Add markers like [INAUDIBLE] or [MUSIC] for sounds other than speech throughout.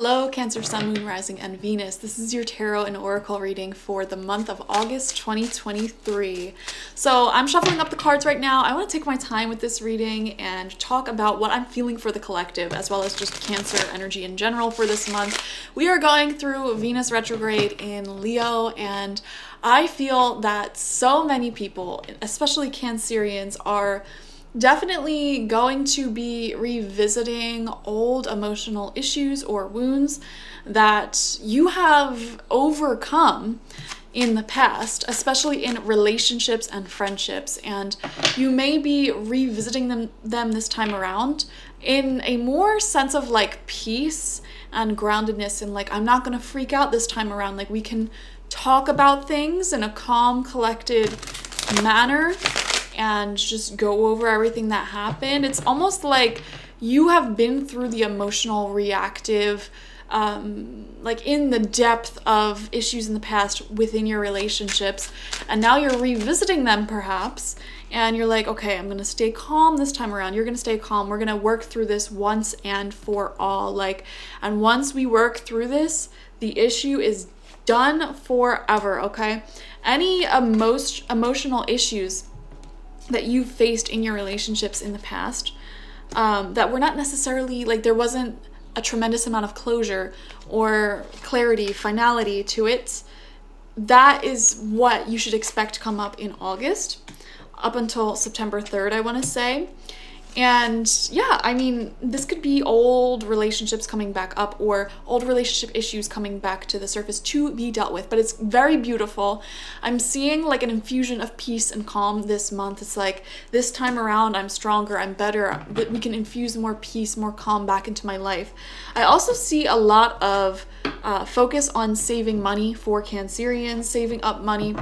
Hello, Cancer, Sun, Moon, Rising, and Venus. This is your tarot and oracle reading for the month of August 2023. So I'm shuffling up the cards right now. I want to take my time with this reading and talk about what I'm feeling for the collective, as well as just Cancer energy in general for this month. We are going through Venus retrograde in Leo, and I feel that so many people, especially Cancerians, are definitely going to be revisiting old emotional issues or wounds that you have overcome in the past, especially in relationships and friendships. And you may be revisiting them, them this time around in a more sense of like peace and groundedness and like, I'm not gonna freak out this time around. Like, we can talk about things in a calm, collected manner and just go over everything that happened. It's almost like you have been through the emotional, reactive, um, like in the depth of issues in the past within your relationships, and now you're revisiting them perhaps, and you're like, okay, I'm gonna stay calm this time around. You're gonna stay calm. We're gonna work through this once and for all. Like, and once we work through this, the issue is done forever, okay? Any most emotional issues that you've faced in your relationships in the past um, that were not necessarily like there wasn't a tremendous amount of closure or clarity, finality to it. That is what you should expect to come up in August up until September 3rd, I want to say. And yeah, I mean, this could be old relationships coming back up or old relationship issues coming back to the surface to be dealt with, but it's very beautiful. I'm seeing like an infusion of peace and calm this month. It's like this time around, I'm stronger, I'm better, but we can infuse more peace, more calm back into my life. I also see a lot of uh, focus on saving money for Cancerians, saving up money,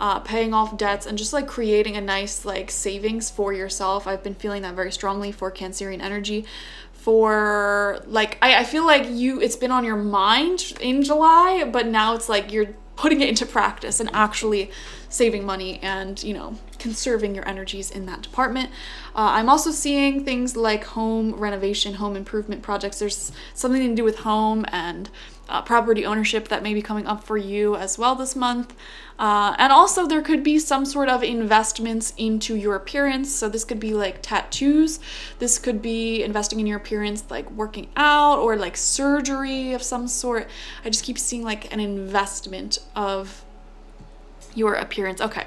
uh, paying off debts, and just like creating a nice like savings for yourself. I've been feeling that very strongly for Cancerian energy. For like, I, I feel like you, it's been on your mind in July, but now it's like you're putting it into practice and actually saving money and, you know, conserving your energies in that department. Uh, I'm also seeing things like home renovation, home improvement projects. There's something to do with home and uh, property ownership that may be coming up for you as well this month. Uh, and also, there could be some sort of investments into your appearance. So, this could be like tattoos, this could be investing in your appearance, like working out or like surgery of some sort. I just keep seeing like an investment of your appearance. Okay,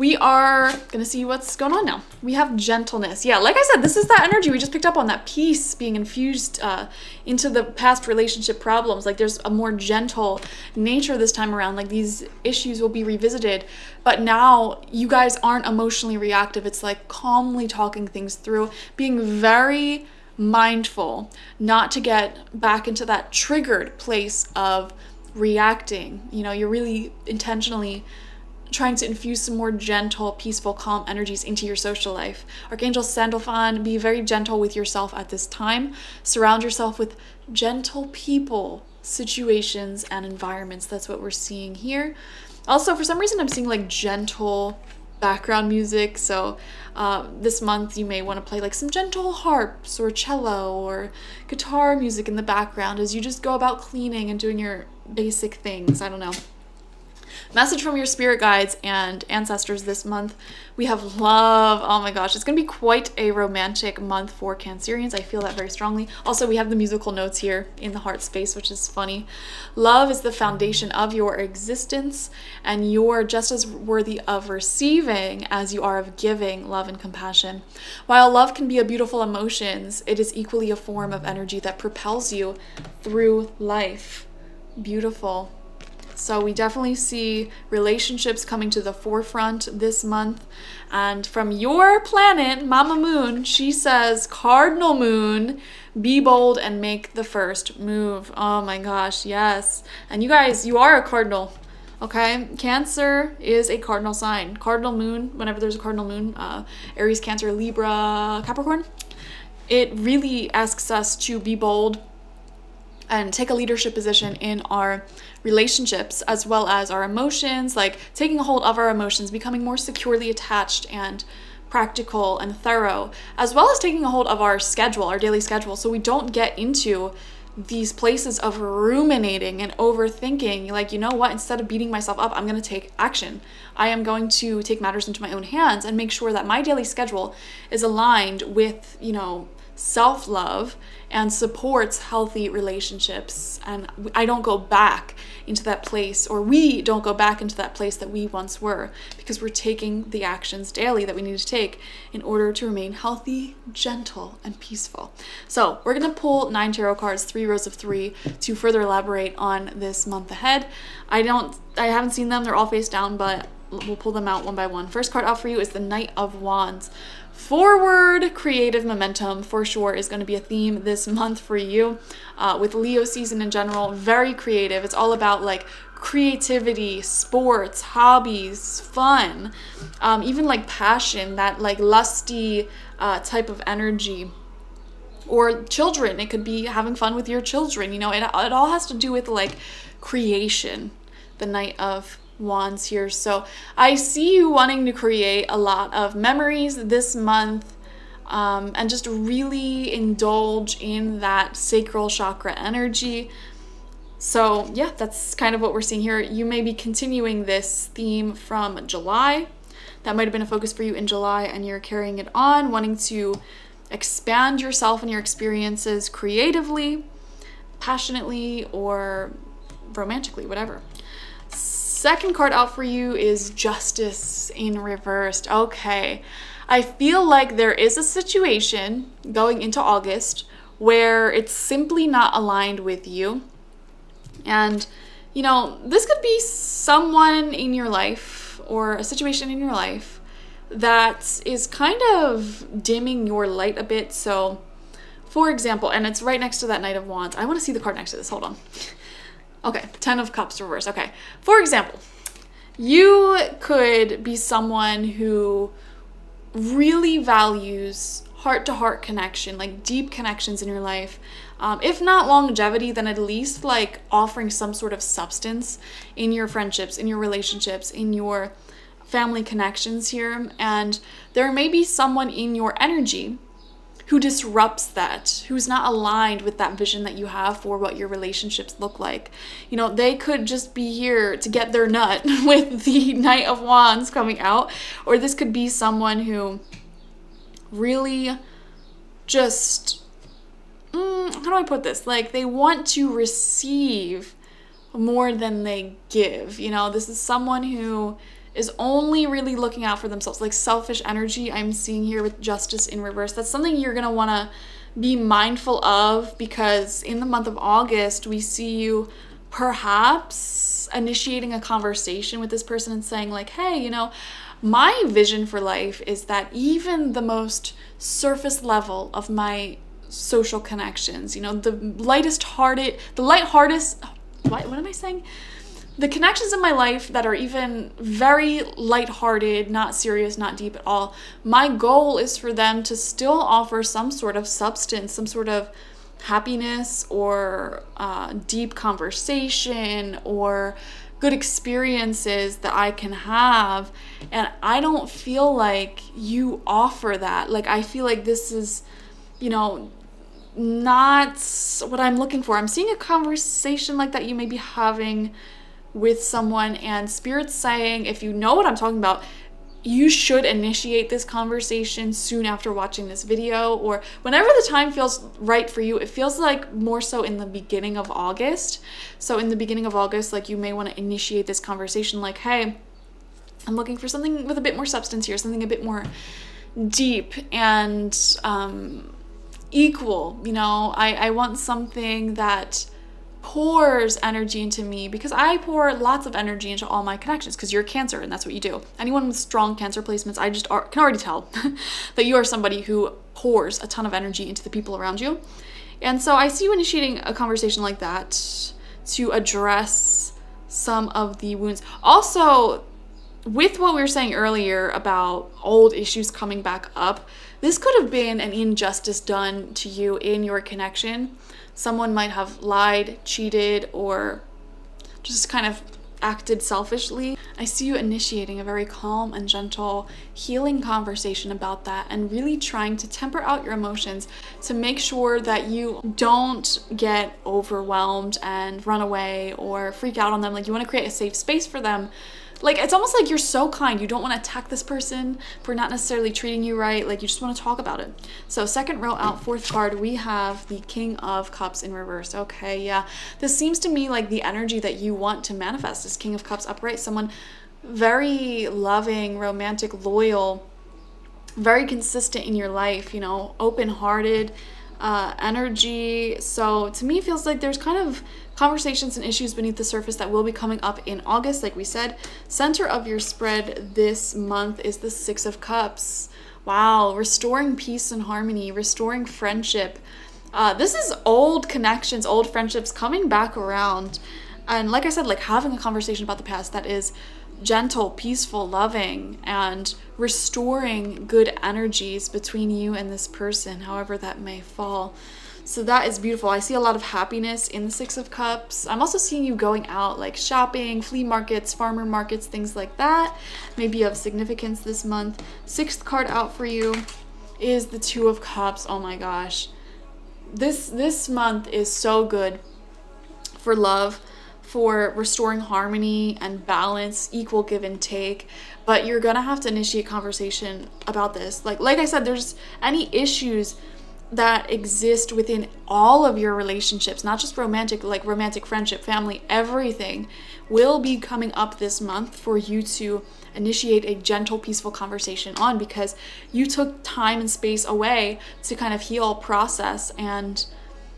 we are gonna see what's going on now. We have gentleness. Yeah, like I said, this is that energy we just picked up on, that peace being infused uh, into the past relationship problems. Like there's a more gentle nature this time around. Like these issues will be revisited, but now you guys aren't emotionally reactive. It's like calmly talking things through, being very mindful not to get back into that triggered place of reacting. You know, you're really intentionally trying to infuse some more gentle, peaceful, calm energies into your social life. Archangel Sandalphon, be very gentle with yourself at this time. Surround yourself with gentle people, situations, and environments. That's what we're seeing here. Also, for some reason, I'm seeing like gentle background music. So, uh, this month you may want to play like some gentle harps or cello or guitar music in the background as you just go about cleaning and doing your basic things. I don't know. Message from your spirit guides and ancestors this month. We have love. Oh my gosh, it's going to be quite a romantic month for Cancerians. I feel that very strongly. Also, we have the musical notes here in the heart space, which is funny. Love is the foundation of your existence, and you're just as worthy of receiving as you are of giving love and compassion. While love can be a beautiful emotion, it is equally a form of energy that propels you through life. Beautiful. So we definitely see relationships coming to the forefront this month. And from your planet, Mama Moon, she says, Cardinal Moon, be bold and make the first move. Oh my gosh, yes. And you guys, you are a cardinal. Okay, Cancer is a cardinal sign. Cardinal moon, whenever there's a cardinal moon, uh, Aries, Cancer, Libra, Capricorn, it really asks us to be bold, and take a leadership position in our relationships as well as our emotions, like taking a hold of our emotions, becoming more securely attached and practical and thorough, as well as taking a hold of our schedule, our daily schedule, so we don't get into these places of ruminating and overthinking like you know what instead of beating myself up i'm going to take action. I am going to take matters into my own hands and make sure that my daily schedule is aligned with you know self-love and supports healthy relationships. And i don't go back into that place or we don't go back into that place that we once were because we're taking the actions daily that we need to take in order to remain healthy gentle and peaceful. So we're going to pull nine tarot cards three rows of three to further elaborate on this month ahead. I don't i haven't seen them. They're all face down but we'll pull them out one by one. First card out for you is the knight of wands forward creative momentum for sure is going to be a theme this month for you. Uh, with leo season in general very creative. It's all about like creativity sports hobbies fun um, even like passion that like lusty uh, type of energy. Or children. It could be having fun with your children you know? It, it all has to do with like creation the knight of wands here. So I see you wanting to create a lot of memories this month um, and just really indulge in that sacral chakra energy. So yeah, that's kind of what we're seeing here. You may be continuing this theme from July. That might have been a focus for you in July and you're carrying it on, wanting to expand yourself and your experiences creatively, passionately, or romantically, whatever. Second card out for you is Justice in reversed. Okay, I feel like there is a situation going into August where it's simply not aligned with you. And, you know, this could be someone in your life or a situation in your life that is kind of dimming your light a bit. So, for example, and it's right next to that Knight of Wands. I want to see the card next to this. Hold on. Okay, Ten of Cups reverse. Okay, for example, you could be someone who really values heart to heart connection, like deep connections in your life. Um, if not longevity, then at least like offering some sort of substance in your friendships, in your relationships, in your family connections here. And there may be someone in your energy who disrupts that, who's not aligned with that vision that you have for what your relationships look like. You know, they could just be here to get their nut [LAUGHS] with the Knight of Wands coming out, or this could be someone who really just, mm, how do I put this? Like, they want to receive more than they give. You know, this is someone who is only really looking out for themselves. Like selfish energy, I'm seeing here with justice in reverse. That's something you're going to want to be mindful of because in the month of August, we see you perhaps initiating a conversation with this person and saying, like, hey, you know, my vision for life is that even the most surface level of my social connections, you know, the lightest hearted, the light hardest, what, what am I saying? The connections in my life that are even very lighthearted, not serious, not deep at all, my goal is for them to still offer some sort of substance, some sort of happiness or uh, deep conversation or good experiences that I can have. And I don't feel like you offer that. Like, I feel like this is, you know, not what I'm looking for. I'm seeing a conversation like that you may be having with someone and spirit's saying if you know what i'm talking about you should initiate this conversation soon after watching this video or whenever the time feels right for you. It feels like more so in the beginning of August. So, in the beginning of August, like you may want to initiate this conversation like, hey, I'm looking for something with a bit more substance here, something a bit more deep and um, equal. You know, I, I want something that pours energy into me because I pour lots of energy into all my connections because you're cancer and that's what you do. Anyone with strong cancer placements, I just are, can already tell [LAUGHS] that you are somebody who pours a ton of energy into the people around you. And so I see you initiating a conversation like that to address some of the wounds. Also, with what we were saying earlier about old issues coming back up, this could have been an injustice done to you in your connection someone might have lied, cheated, or just kind of acted selfishly. I see you initiating a very calm and gentle healing conversation about that and really trying to temper out your emotions to make sure that you don't get overwhelmed and run away or freak out on them. Like you want to create a safe space for them like it's almost like you're so kind you don't want to attack this person for not necessarily treating you right like you just want to talk about it. So second row out fourth card we have the king of cups in reverse. Okay yeah. This seems to me like the energy that you want to manifest is king of cups upright someone very loving romantic loyal very consistent in your life you know open-hearted uh, energy. So to me feels like there's kind of conversations and issues beneath the surface that will be coming up in August. Like we said, center of your spread this month is the Six of Cups. Wow, restoring peace and harmony, restoring friendship. Uh, this is old connections, old friendships coming back around. And like I said, like having a conversation about the past that is gentle, peaceful, loving, and restoring good energies between you and this person, however that may fall. So that is beautiful. I see a lot of happiness in the Six of Cups. I'm also seeing you going out like shopping, flea markets, farmer markets, things like that. Maybe of significance this month. Sixth card out for you is the Two of Cups. Oh my gosh. This this month is so good for love, for restoring harmony and balance, equal give and take. But you're gonna have to initiate conversation about this. Like like I said, there's any issues that exist within all of your relationships, not just romantic, like romantic friendship, family, everything will be coming up this month for you to initiate a gentle, peaceful conversation on because you took time and space away to kind of heal, process, and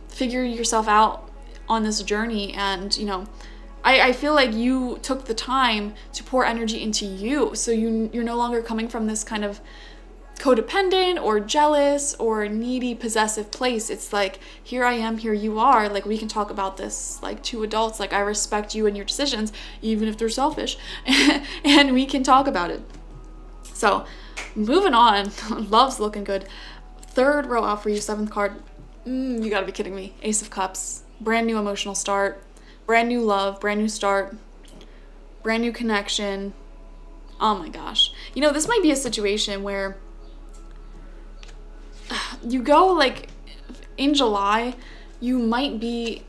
figure yourself out on this journey. And, you know, I, I feel like you took the time to pour energy into you. So you, you're no longer coming from this kind of codependent or jealous or needy possessive place. It's like here i am here you are. Like we can talk about this like two adults. Like i respect you and your decisions even if they're selfish. [LAUGHS] And we can talk about it. So moving on. [LAUGHS] Love's looking good. Third row out for you seventh card. Mm, you gotta be kidding me. Ace of cups. Brand new emotional start. Brand new love. Brand new start. Brand new connection. Oh my gosh. You know this might be a situation where [SIGHS] you go like in July, you might be,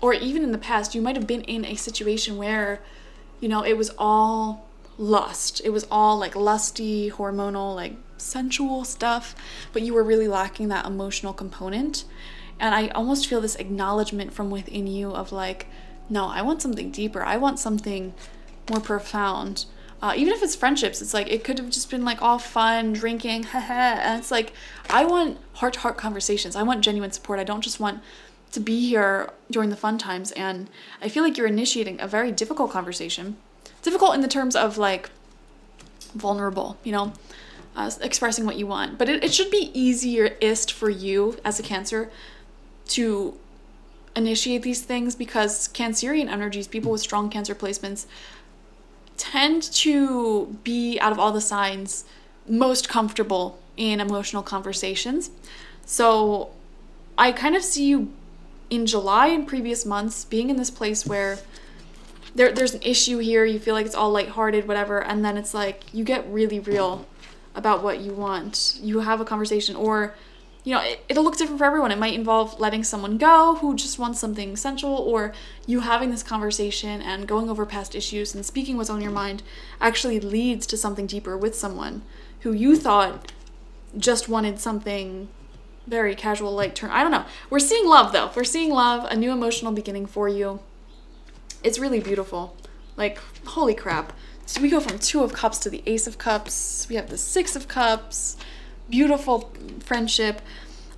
or even in the past, you might have been in a situation where, you know, it was all lust. It was all like lusty, hormonal, like sensual stuff, but you were really lacking that emotional component. And I almost feel this acknowledgement from within you of like, no, I want something deeper. I want something more profound. Uh, even if it's friendships, it's like it could have just been like all fun, drinking, [LAUGHS] and it's like I want heart to heart conversations. I want genuine support. I don't just want to be here during the fun times. And I feel like you're initiating a very difficult conversation. Difficult in the terms of like vulnerable, you know, uh, expressing what you want. But it, it should be easiest for you as a Cancer to initiate these things because Cancerian energies, people with strong Cancer placements, tend to be, out of all the signs, most comfortable in emotional conversations. So I kind of see you in July and previous months being in this place where there, there's an issue here, you feel like it's all lighthearted, whatever, and then it's like you get really real about what you want. You have a conversation, or you know, it, will look different for everyone. It might involve letting someone go who just wants something sensual, or you having this conversation and going over past issues and speaking what's on your mind actually leads to something deeper with someone who you thought just wanted something very casual, light turn. I don't know. We're seeing love though. We're seeing love, a new emotional beginning for you. It's really beautiful. Like, holy crap. So we go from Two of Cups to the Ace of Cups. We have the Six of Cups beautiful friendship.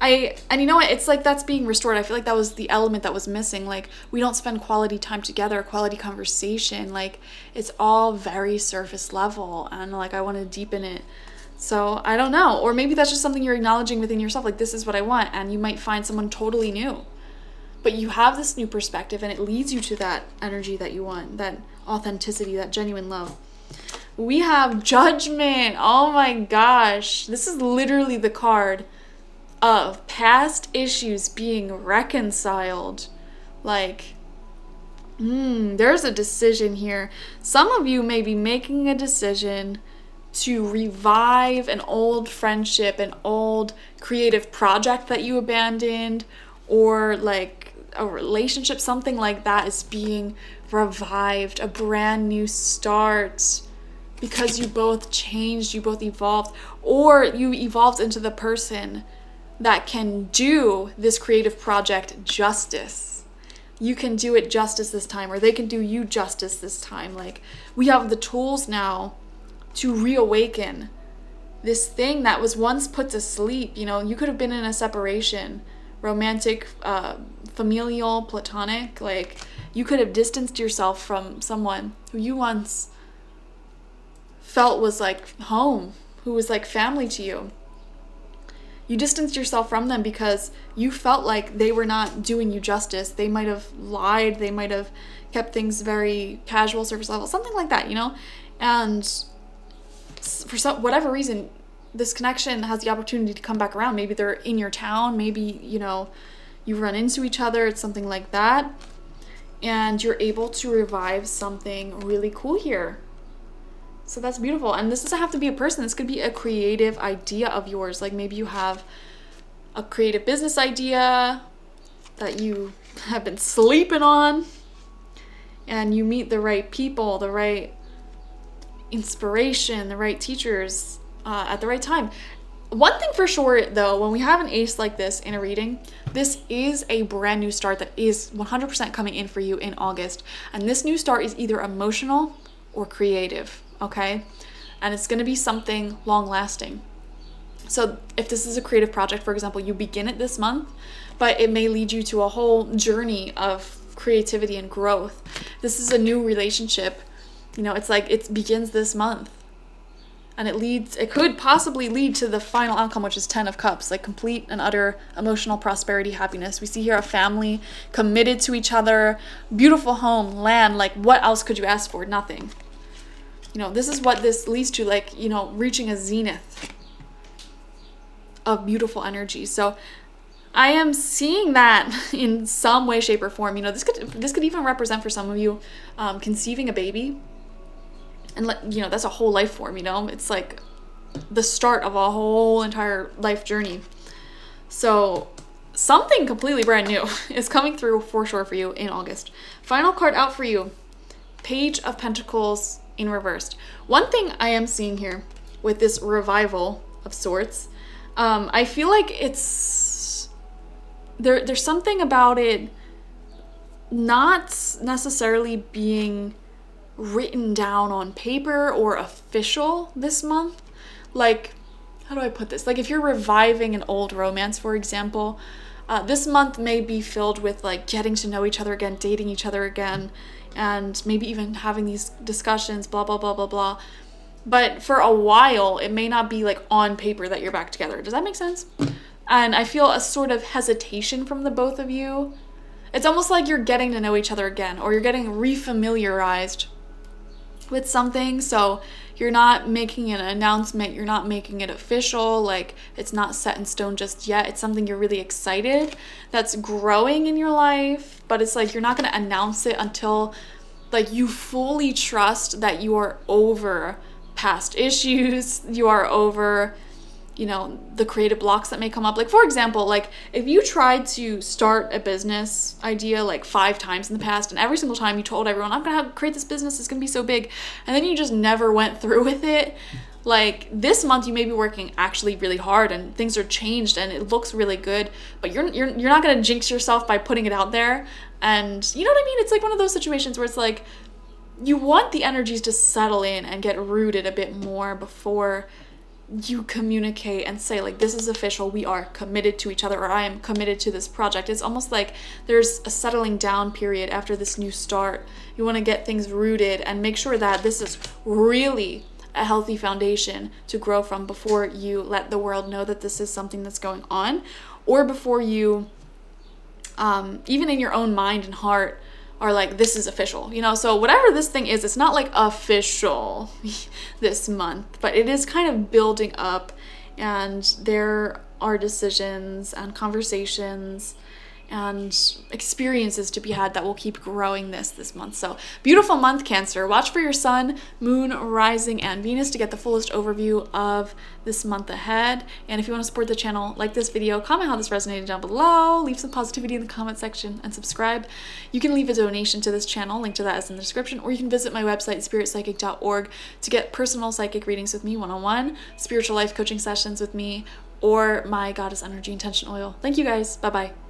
I and you know what? It's like that's being restored. I feel like that was the element that was missing. Like we don't spend quality time together, quality conversation. Like it's all very surface level and like I want to deepen it. So, I don't know. Or maybe that's just something you're acknowledging within yourself like this is what I want and you might find someone totally new. But you have this new perspective and it leads you to that energy that you want, that authenticity, that genuine love we have judgment. Oh my gosh. This is literally the card of past issues being reconciled. Like, Mm, there's a decision here. Some of you may be making a decision to revive an old friendship, an old creative project that you abandoned, or like a relationship, something like that is being revived, a brand new start because you both changed, you both evolved, or you evolved into the person that can do this creative project justice. You can do it justice this time, or they can do you justice this time. Like, we have the tools now to reawaken this thing that was once put to sleep. You know, you could have been in a separation, romantic, uh, familial, platonic. Like, you could have distanced yourself from someone who you once felt was like home, who was like family to you. You distanced yourself from them because you felt like they were not doing you justice. They might have lied, they might have kept things very casual, surface level, something like that, you know? And for some whatever reason, this connection has the opportunity to come back around. Maybe they're in your town, maybe, you know, you run into each other, it's something like that. And you're able to revive something really cool here. So that's beautiful. And this doesn't have to be a person, this could be a creative idea of yours. Like maybe you have a creative business idea that you have been sleeping on, and you meet the right people, the right inspiration, the right teachers uh, at the right time. One thing for sure, though, when we have an ace like this in a reading, this is a brand new start that is 100% coming in for you in August. And this new start is either emotional or creative okay? And it's going to be something long lasting. So, if this is a creative project, for example, you begin it this month, but it may lead you to a whole journey of creativity and growth. This is a new relationship. You know, it's like it begins this month. And it leads, it could possibly lead to the final outcome, which is 10 of Cups, like complete and utter emotional prosperity, happiness. We see here a family committed to each other, beautiful home, land. Like, what else could you ask for? Nothing you know, this is what this leads to, like, you know, reaching a zenith of beautiful energy. So I am seeing that [LAUGHS] in some way, shape, or form. You know, this could this could even represent for some of you um, conceiving a baby, and let you know that's a whole life form. You know, it's like the start of a whole entire life journey. So something completely brand new [LAUGHS] is coming through for sure for you in August. Final card out for you, Page of Pentacles in reversed. One thing I am seeing here with this revival of sorts, um, I feel like it's there. There's something about it not necessarily being written down on paper or official this month. Like, how do I put this? Like, if you're reviving an old romance, for example, uh, this month may be filled with like getting to know each other again, dating each other again, and maybe even having these discussions, blah, blah, blah, blah, blah. But for a while, it may not be like on paper that you're back together. Does that make sense? And I feel a sort of hesitation from the both of you. It's almost like you're getting to know each other again, or you're getting refamiliarized with something. So you're not making an announcement, you're not making it official, like it's not set in stone just yet. It's something you're really excited that's growing in your life, but it's like you're not going to announce it until like you fully trust that you are over past issues, [LAUGHS] you are over you know the creative blocks that may come up. Like for example like if you tried to start a business idea like five times in the past and every single time you told everyone i'm gonna create this business it's gonna be so big and then you just never went through with it like this month you may be working actually really hard and things are changed and it looks really good but you're you're, you're not gonna jinx yourself by putting it out there. And you know what i mean? It's like one of those situations where it's like you want the energies to settle in and get rooted a bit more before you communicate and say like this is official we are committed to each other or i am committed to this project. It's almost like there's a settling down period after this new start. You want to get things rooted and make sure that this is really a healthy foundation to grow from before you let the world know that this is something that's going on or before you um, even in your own mind and heart are like this is official you know? So whatever this thing is it's not like official [LAUGHS] this month but it is kind of building up and there are decisions and conversations and experiences to be had that will keep growing this this month. So, beautiful month, Cancer. Watch for your sun, moon, rising, and Venus to get the fullest overview of this month ahead. And if you want to support the channel, like this video, comment how this resonated down below, leave some positivity in the comment section, and subscribe. You can leave a donation to this channel, link to that is in the description, or you can visit my website, spiritpsychic.org, to get personal psychic readings with me one on one, spiritual life coaching sessions with me, or my Goddess Energy Intention Oil. Thank you guys. Bye bye.